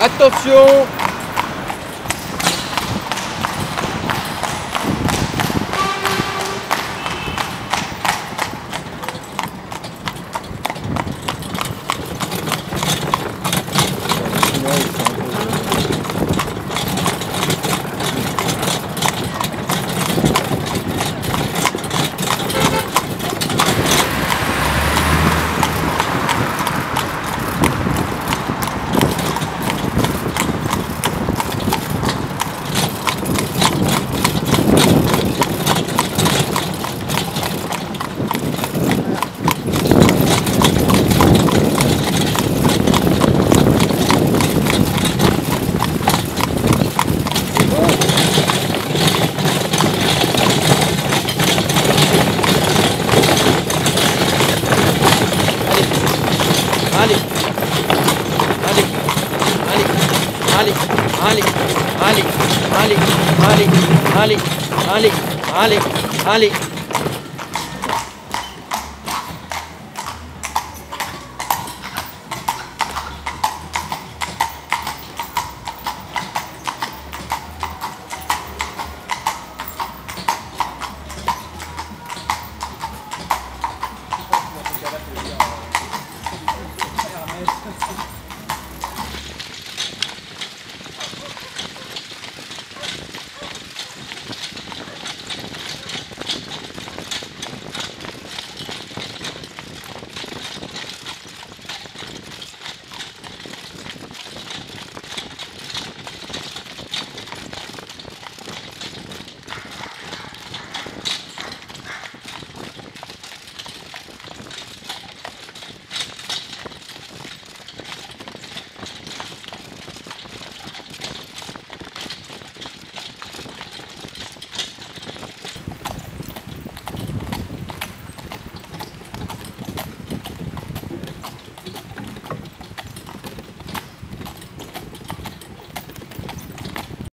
Attention Allez Allez Allez Allez Allez Allez Allez Allez Allez Allez Allez Thank you.